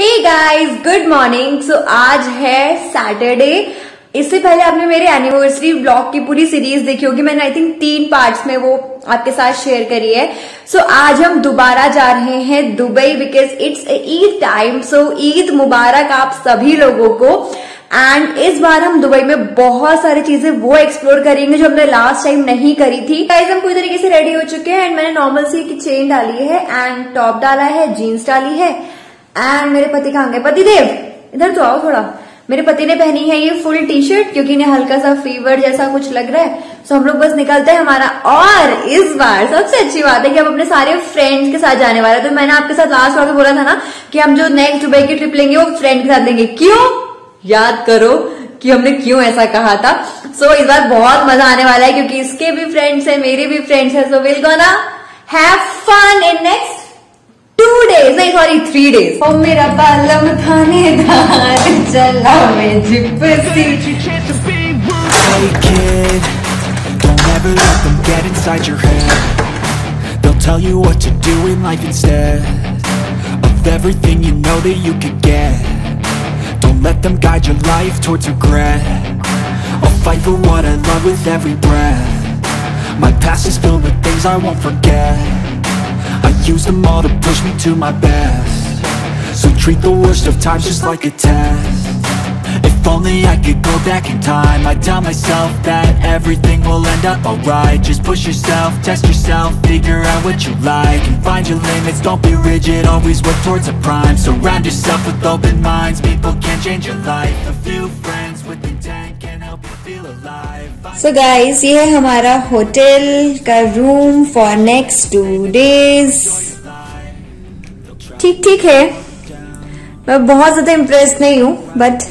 Guys good morning so आज है Saturday इससे पहले आपने मेरे एनिवर्सरी ब्लॉग की पूरी सीरीज़ देखी होगी. मैंने आई थिंक तीन पार्ट्स में वो आपके साथ शेयर करी है. सो so, आज हम दोबारा जा रहे हैं Dubai because it's Eid time so Eid मुबारक आप सभी लोगों को. एंड इस बार हम दुबई में बहुत सारी चीज़ें वो एक्सप्लोर करेंगे जो हमने लास्ट टाइम नहीं करी थी. गाइस हम पूरी तरीके से रेडी हो चुके हैं एंड मैंने नॉर्मल सी की चेन डाली है एंड टॉप डाला है जीन्स डाली है. एंड मेरे पति कहाँ गए? पति देव इधर तो आओ थोड़ा। मेरे पति ने पहनी है ये फुल टी शर्ट क्योंकि इन्हें हल्का सा फीवर जैसा कुछ लग रहा है। सो हम लोग बस निकलते हैं हमारा। और इस बार सबसे अच्छी बात है कि हम अपने सारे फ्रेंड्स के साथ जाने वाले हैं। तो मैंने आपके साथ लास्ट वाले बोला था ना कि हम जो नेक्स्ट दुबई की ट्रिप लेंगे वो फ्रेंड के साथ लेंगे। क्यों? याद करो कि हमने क्यों ऐसा कहा था। सो so, इस बार बहुत मज़ा आने वाला है क्योंकि इसके भी फ्रेंड्स है मेरे भी फ्रेंड्स है। So will gonna have fun in next to days नहीं सॉरी थ्री डेज ओ मेरा बालम थानेदार चला मैं gypsy Hey kid, don't ever let them get inside your head They'll tell you what to do in life instead Of everything you know that you could get Don't let them guide your life towards regret I'll fight for what I love with every breath My past is filled with things I won't forget I use them all to push me to my best. So treat the worst of times just like a test. If only I could go back in time. I'd tell myself that everything will end up alright. Just push yourself, test yourself, figure out what you like And find your limits, don't be rigid, always work towards a prime. Surround yourself with open minds, people can change your life. A few friends with intent so guys ये है हमारा hotel का room for next two days ठीक ठीक है। मैं बहुत ज़्यादा इम्प्रेस नहीं हूँ बट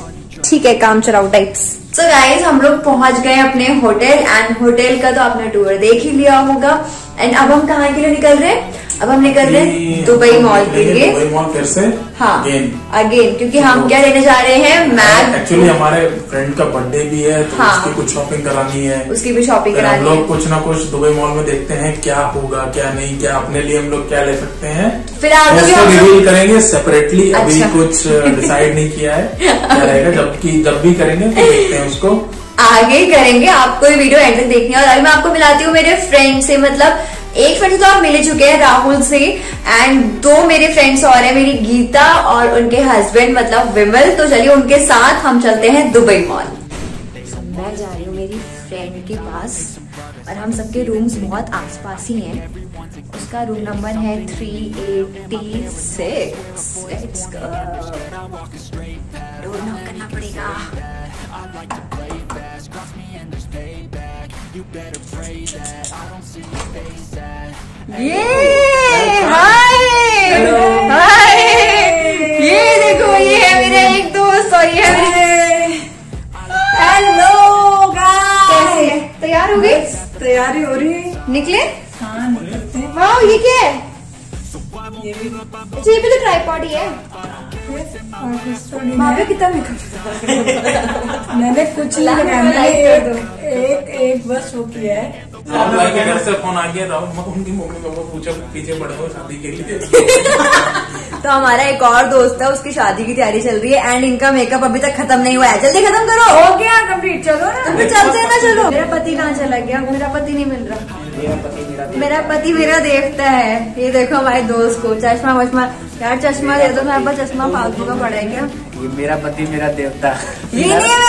ठीक है, काम चलाओ टाइप्स सो गाइज़ हम लोग पहुँच गए अपने होटल एंड होटल का तो आपने टूर देख ही लिया होगा। एंड अब हम कहाँ के लिए निकल रहे हैं? अब हम निकल रहे दुबई मॉल के लिए। दुबई मॉल फिर से हाँ अगेन अगेन क्योंकि हम क्या लेने जा रहे हैं? मैग एक्चुअली हमारे फ्रेंड का बर्थडे भी है तो हाँ। उसकी कुछ शॉपिंग करानी है। उसकी भी शॉपिंग फिर हम लोग कुछ ना कुछ दुबई मॉल में देखते हैं क्या होगा क्या नहीं क्या अपने लिए हम लोग क्या ले सकते हैं। फ़िलहाल तो भी इसको हम लोग- रिवील करेंगे सेपरेटली अभी अच्छा। कुछ डिसाइड नहीं किया है। रहेगा जबकि जब भी करेंगे तो देखते हैं उसको। आगे ही करेंगे आपको ये वीडियो एंड तक देखनी। है और अभी मैं आपको मिलाती हूँ मेरे फ्रेंड से मतलब एक फ्रेंड तो आप मिले चुके हैं राहुल से। एंड दो मेरे फ्रेंड्स और हैं, मेरी गीता और उनके हस्बैंड मतलब विमल। तो चलिए उनके साथ हम चलते हैं दुबई मॉल मैं जा रही हूँ मेरी फ्रेंड के पास और हम सबके रूम्स बहुत आसपास ही हैं। उसका रूम नंबर है थ्री एटी सिक्स करना पड़ेगा। ये हाय हाय ये देखो ये है मेरा एक दोस्त और ये मेरे हेलो है? तैयार हो गई? तैयारी हो रही निकले? हाँ निकलते वाह ये क्या है? ये भी अच्छा ये भी तो ट्राईपॉड ही है। कितना मेकअप मैंने कुछ नहीं लगाया मैंने एक, एक एक बस वो किया है। अब के घर से फ़ोन आ गया राहुल उनकी मम्मी को पूछा पीछे पड़े हो शादी के लिए। तो हमारा एक और दोस्त है उसकी शादी की तैयारी चल रही है एंड इनका मेकअप अभी तक खत्म नहीं हुआ है। जल्दी खत्म करो। हो गया कंप्लीट चलो ना। तो चलते ना चलो। मेरा पति कहाँ चला गया? मेरा पति नहीं मिल रहा। मेरा पति मेरा देवता है। ये देखो हमारे दोस्त को चश्मा वश्मा। यार चश्मा दे दो मेरे पास चश्मा फालतू का पड़ा है क्या? ये मेरा पति मेरा देवता। ये नहीं है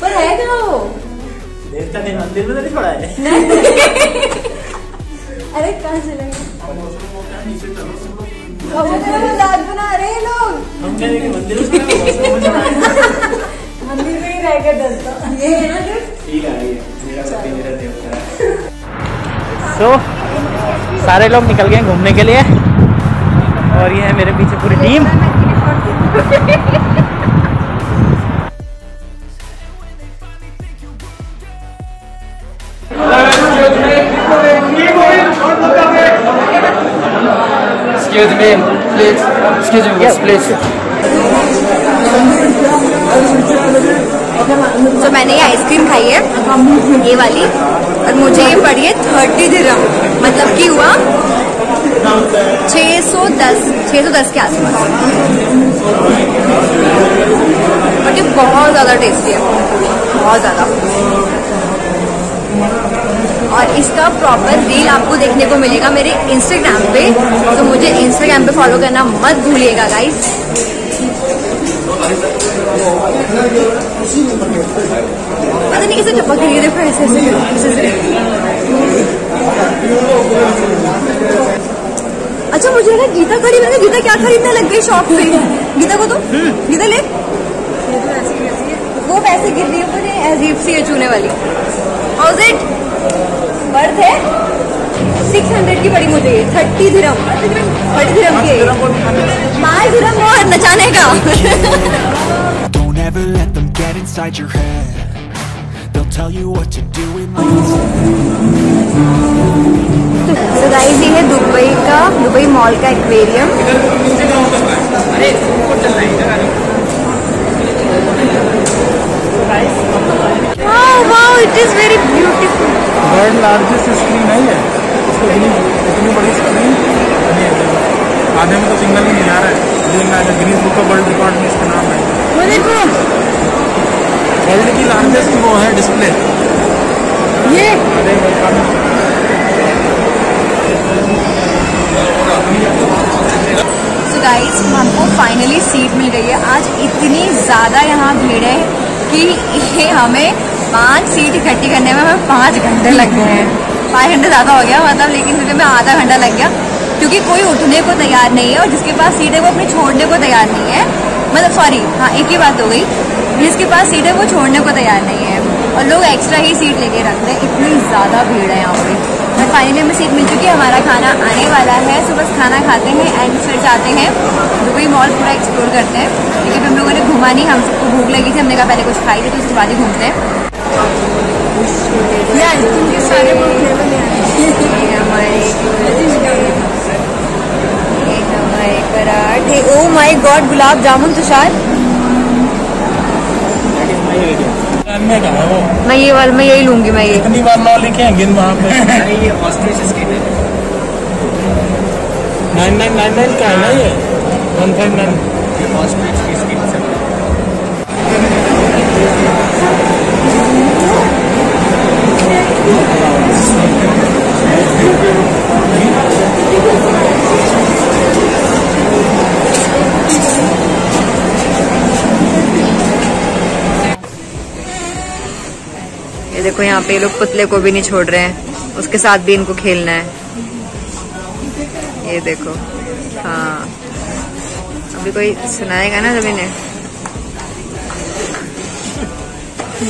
पर है कहाँ वो। देवता ने मंदिर में तो नहीं छोड़ा है अरे कहाँ मेरा मज़ाक बना रहे लोग। मंदिर में मंदिर में ही रह के डरता ये है ना गिफ्ट ठीक है ये मेरा पति मेरा देवता है। सो सारे लोग निकल गए घूमने के लिए। और ये है मेरे पीछे पूरी team. Excuse me, please. Excuse me, yes, तो मैंने ये आइसक्रीम खाई है ये वाली। और मुझे ये पड़ी है थर्टी दिरम मतलब कि हुआ दस, छह सौ दस के आसपास। बट ये बहुत ज़्यादा टेस्टी है। बहुत ज़्यादा। और इसका प्रॉपर रील आपको देखने को मिलेगा मेरे इंस्टाग्राम पे। तो मुझे इंस्टाग्राम पे फॉलो करना मत भूलिएगा गाइस पता नहीं कैसे टपक रही है देखो ऐसे ऐसे अच्छा मुझे लगा गीता खड़ी मैंने गीता क्या खरीदने लग गई शॉप पे गीता को तो? गीता ले। वो पैसे गिर रही है अजीब सी है चूने वाली। हाउस इट वर्थ है सिक्स हंड्रेड की पड़ी मुझे। थर्टी धीरम थर्टी धीरम की। पाँच धीरम और नचाने का। Don't ever let them get inside your head. They'll tell you what to do in life so guys ये है दुबई का दुबई मॉल का aquarium. Wow it is very beautiful world largest screen है ये। इसको इतनी इतनी बड़ी स्क्रीन नहीं है। आधे में तो सिग्नल ही नहीं आ रहा है। है Guinness book of world record में इसका नाम है। वो देखो वर्ल्ड की लार्जेस्ट वो है डिस्प्ले ये। सो गाइस हमको फाइनली सीट मिल गई है। आज इतनी ज़्यादा यहाँ भीड़ है कि ये हमें पाँच सीट इकट्ठी करने में हमें पाँच घंटे लग गए हैं। पाँच घंटे ज़्यादा हो गया मतलब लेकिन फिर हमें आधा घंटा लग गया। क्योंकि कोई उठने को तैयार नहीं है और जिसके पास सीट है वो अपनी छोड़ने को तैयार नहीं है। मतलब सॉरी हाँ एक ही बात हो गई। जिसके पास सीट है वो छोड़ने को तैयार नहीं है। और लोग एक्स्ट्रा ही सीट लेके रखते हैं। इतनी ज़्यादा भीड़ है यहाँ पे। और फाइनली हमें सीट मिल चुकी है। हमारा खाना आने वाला है। सो बस खाना खाते हैं एंड फिर जाते हैं। दुबई मॉल पूरा एक्सप्लोर करते हैं। क्योंकि हम लोगों ने घुमा नहीं। हम सबको भूख लगी थी। हमने कहा पहले कुछ खाई थी तो उसके बाद ही घूमते हैं। सारे हमारे ये हमारे पराठे oh my god gulab jamun Tushar में ये वाला मैं यही लूँगी मैं ये। कितनी बार नौ लिखे हैं गिन वहाँ पे ये ऑस्ट्रिच स्किन है। नाइन नाइन नाइन नाइन का है ना ये? वन फाइव नाइन ये ऑस्ट्रिच की स्किन देखो यहाँ पे ये लोग पुतले को भी नहीं छोड़ रहे हैं। उसके साथ भी इनको खेलना है। ये देखो। हाँ। अभी कोई सुनाएगा ना जब इन्हें?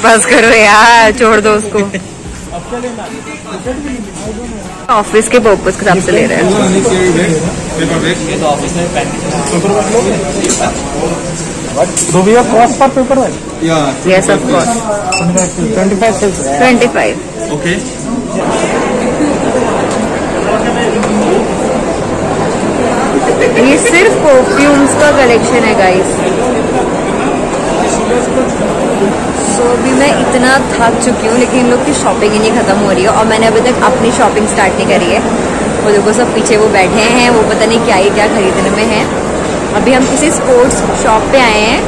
बस करो यार, छोड़ दो उसको। ऑफ़िस के पर्पज के हिसाब से ले रहे हैं। तो पर पेपर है yes of course twenty five sales twenty five okay ये सिर्फ़ परफ्यूम्स का कलेक्शन है गाइस सो so, अभी मैं इतना थक चुकी हूँ लेकिन इन लोग की शॉपिंग ही नहीं खत्म हो रही है और मैंने अभी तक अपनी शॉपिंग स्टार्ट नहीं करी है। वो देखो सब पीछे वो बैठे हैं वो पता नहीं क्या ही क्या खरीदने में है। अभी हम किसी स्पोर्ट्स शॉप पे आए हैं।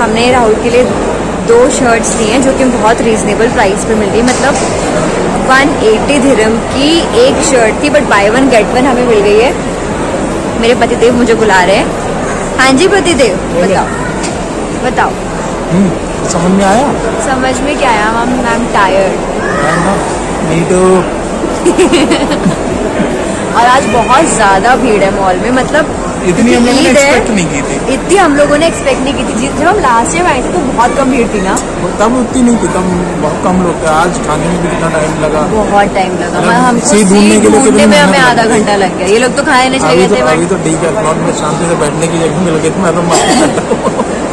हमने राहुल के लिए दो शर्ट्स ली हैं जो कि बहुत रीजनेबल प्राइस पे मिल रही है। मतलब 180 एटी धर्म की एक शर्ट थी but buy one get one हमें मिल गई है। मेरे पतिदेव मुझे बुला रहे हैं। हाँ जी पतिदेव बताओ। बताओ। समझ में आया? समझ में क्या आया? हम मैम टायर्ड और आज बहुत ज़्यादा भीड़ है मॉल में। मतलब इतनी हम लोगों ने एक्सपेक्ट नहीं की थी। इतनी हम लोगों ने एक्सपेक्ट नहीं की थी। जि- जब हम लास्ट टाइम आए थे तो बहुत कम भीड़ थी ना। तब उतनी नहीं थी कम बहुत कम लोग थे। आज खाने में भी कितना टाइम लगा। बहुत टाइम लगा। मतलब मैं हमको ढूँढने के लिए में हमें आधा घंटा लग गया। ये लोग तो खाने नहीं चले तो अभी तो ठीक है। प्लॉट में शांति से बैठने की जगह मिल गई थी मैं तो मस्ती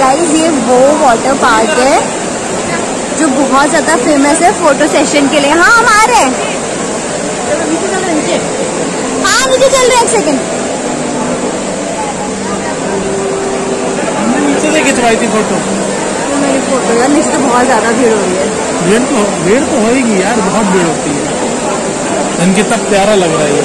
गाइस ये वो वाटर पार्क है जो बहुत ज़्यादा फ़ेमस है फ़ोटो सेशन के लिए। हाँ हम आ रहे हैं। हाँ मुझे चल रहा है एक सेकंड नीचे से खिंचवाई थी फ़ोटो मेरी फ़ोटो यार नीचे तो बहुत ज़्यादा भीड़ हो रही है। भीड़ तो भीड़ तो होगी यार बहुत भीड़ होती है। इनके सब प्यारा लग रहा है ये।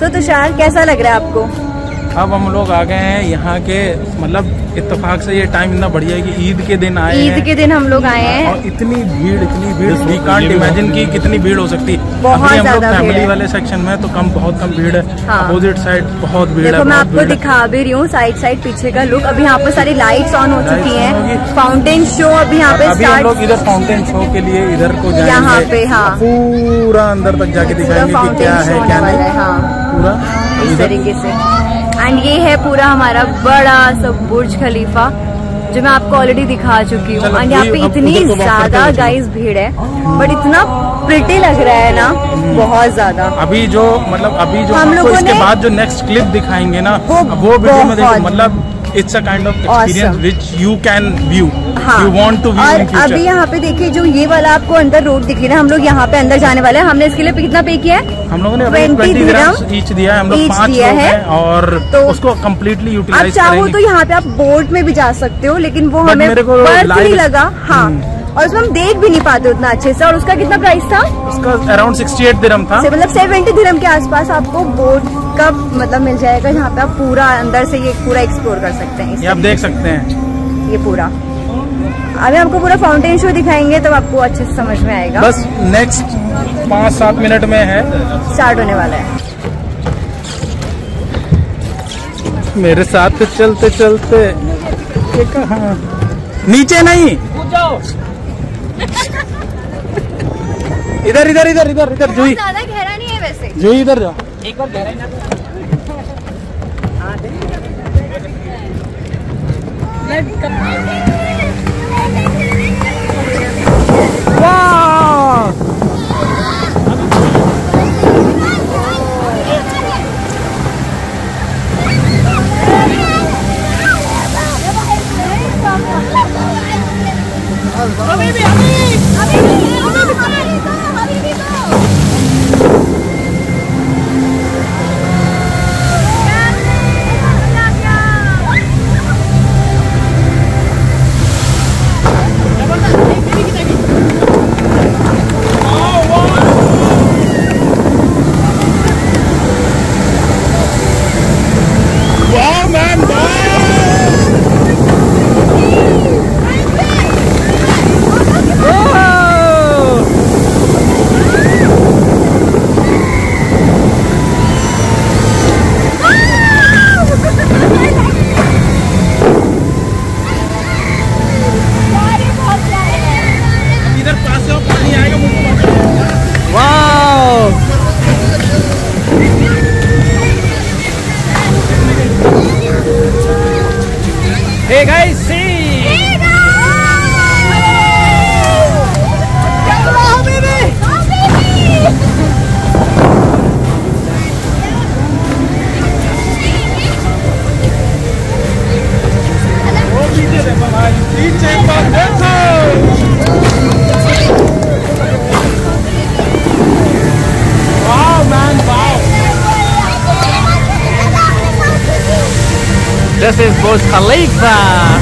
तो तुषार कैसा लग रहा है आपको? अब हम लोग आ गए हैं यहाँ के मतलब इत्तेफाक से ये टाइम इतना बढ़िया है कि ईद के दिन आए ईद के दिन हम लोग आए हैं। और इतनी भीड़ इतनी भीड़ वी कांट इमेजिन की कितनी भीड़ हो सकती। है बहुत हम लोग फैमिली वाले सेक्शन में तो कम बहुत कम भीड़ है। अपोजिट हाँ। साइड बहुत भीड़ देखो है मैं आपको दिखा भी रही हूँ साइड साइड पीछे का लुक अभी यहाँ पर सारी लाइट्स ऑन हो चुकी हैं। फाउंटेन शो अभी यहाँ पे अभी हम लोग इधर फाउंटेन शो के लिए इधर को यहाँ पे, हाँ। पूरा अंदर तक जाके दिखाएँगे फाउंटेन क्या है क्या है नहीं। हाँ पूरा इस तरीके से। एंड ये है पूरा हमारा बड़ा सब बुर्ज खलीफा जो मैं आपको ऑलरेडी दिखा चुकी हूँ। एंड यहाँ पे इतनी ज़्यादा गाइस भीड़ है बट इतना प्रिटी लग रहा है ना बहुत ज़्यादा। अभी जो मतलब अभी जो हम लोग इसके बाद जो नेक्स्ट क्लिप दिखाएँगे ना वो वो वीडियो में मतलब it's a kind of experience which you can view you want to view और अभी यहाँ पे देखिए जो ये वाला आपको अंदर रोड दिख रहा है हम लोग यहाँ पे अंदर जाने वाले हैं। हमने इसके लिए कितना पे किया है? हम लोगों ने 20 ट्वेंटी ग्राम ईच दिया है। हम लोग पाँच दिया है। और तो उसको कम्प्लीटली आप यूटिलाइज चाहो तो यहाँ पे आप बोट में भी जा सकते हो लेकिन वो हमें लगा। हाँ। हम्म। और उसमें हम देख भी नहीं पाते उतना अच्छे से। और उसका कितना प्राइस था? उसका अराउंड 68 दिरहम था। से मतलब सेवेंटी दिरम के आसपास आपको बोट का मतलब मिल जाएगा जहाँ पे आप पूरा अंदर से ये पूरा एक्सप्लोर कर सकते हैं। ये आप देख सकते हैं। ये पूरा। अभी हमको पूरा फाउंटेन शो दिखाएँगे तब आपको अच्छे से समझ में आएगा। बस नेक्स्ट पाँच सात मिनट में है। स्टार्ट होने वाला है। मेरे साथ चलते चलते ये कहाँ? नीचे नहीं। इधर इधर इधर इधर इधर जुई ज़्यादा गहरा नहीं है वैसे। जुई इधर जा। इधर música Leiva.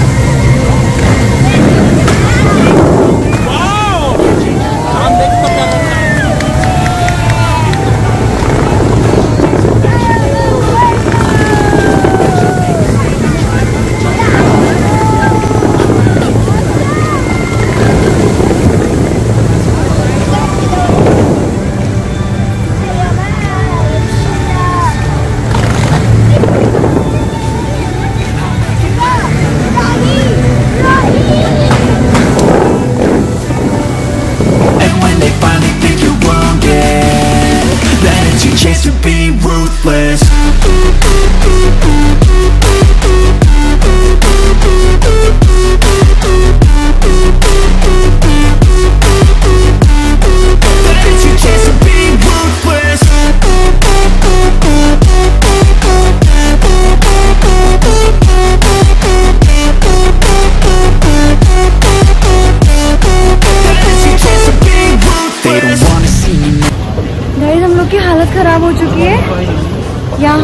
Ruthless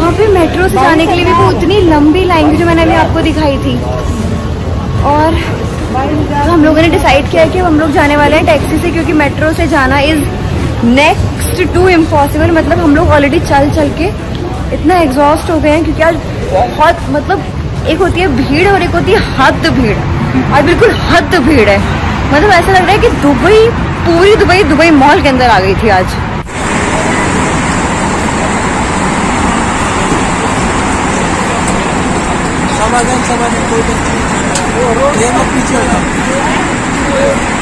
यहाँ पे मेट्रो से जाने के लिए भी वो उतनी लंबी लाइन थी जो मैंने अभी आपको दिखाई थी। और तो हम लोगों ने डिसाइड किया कि हम लोग जाने वाले हैं टैक्सी से, क्योंकि मेट्रो से जाना इज़ नेक्स्ट टू इम्पॉसिबल मतलब हम लोग ऑलरेडी चल चल के इतना एग्जॉस्ट हो गए हैं, क्योंकि आज बहुत मतलब एक होती है भीड़ और एक होती है हद भीड़। और बिल्कुल हद भीड़ है। मतलब ऐसा लग रहा है कि दुबई, पूरी दुबई दुबई मॉल के अंदर आ गई थी आज। समाधान समाधान कोई ये मत पीछे होगा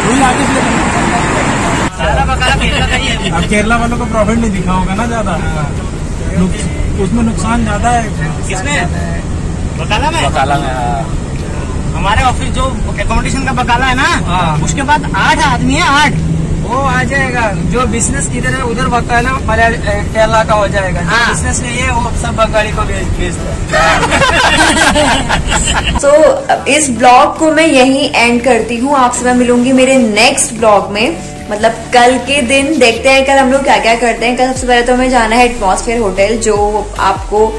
वही आगे से अब केरला वालों को प्रॉफिट नहीं दिखा होगा ना ज़्यादा। नुक- उसमें नुकसान ज़्यादा है। किसमें बकाला में? बकाला में हमारे ऑफ़िस जो एकोमोडेशन का बकाला है ना हाँ। उसके बाद आठ आदमी है आठ। वो आ जाएगा। जो बिज़नेस किधर है उधर बकाला केरला का हो जाएगा। हाँ। बिज़नेस नहीं है वो सब बंगाली को भेज भेजता है। तो इस ब्लॉग को मैं यहीं एंड करती हूँ। आपसे मैं मिलूँगी मेरे नेक्स्ट ब्लॉग में। मतलब कल के दिन देखते हैं कल हम लोग क्या क्या करते हैं। कल सबसे पहले तो हमें जाना है एटमॉस्फेयर होटल जो आपको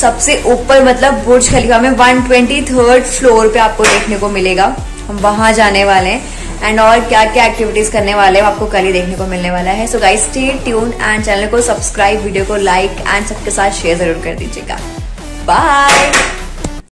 सबसे ऊपर मतलब बुर्ज खलीफा में वन ट्वेंटी थर्ड फ्लोर पे आपको देखने को मिलेगा। हम वहाँ जाने वाले हैं। एंड और क्या क्या एक्टिविटीज़ करने वाले हैं आपको कल ही देखने को मिलने वाला है। So guys stay tune and channel को सब्सक्राइब वीडियो को लाइक एंड सबके साथ शेयर ज़रूर कर दीजिएगा। बाय